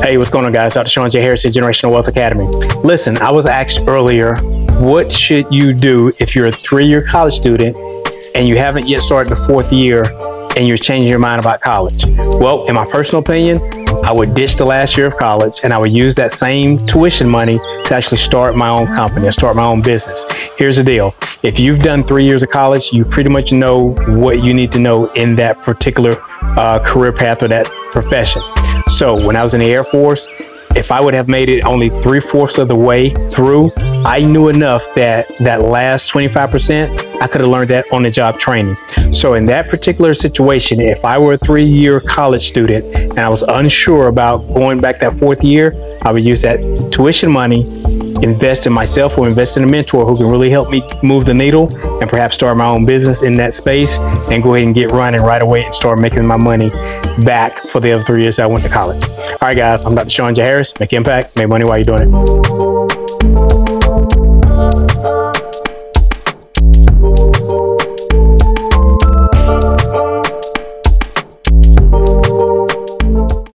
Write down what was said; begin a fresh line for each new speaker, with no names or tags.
Hey, what's going on, guys? Dr. Sean J. Harris at Generational Wealth Academy. Listen, I was asked earlier, what should you do if you're a three year college student and you haven't yet started the fourth year and you're changing your mind about college? Well, in my personal opinion, I would ditch the last year of college and I would use that same tuition money to actually start my own company and start my own business. Here's the deal if you've done three years of college, you pretty much know what you need to know in that particular uh, career path or that profession. So when I was in the Air Force, if I would have made it only three fourths of the way through, I knew enough that that last 25%, I could have learned that on the job training. So in that particular situation, if I were a three year college student and I was unsure about going back that fourth year, I would use that tuition money invest in myself or invest in a mentor who can really help me move the needle and perhaps start my own business in that space and go ahead and get running right away and start making my money back for the other three years I went to college. All right, guys, I'm Dr. Sean J. Harris. Make impact, make money while you're doing it.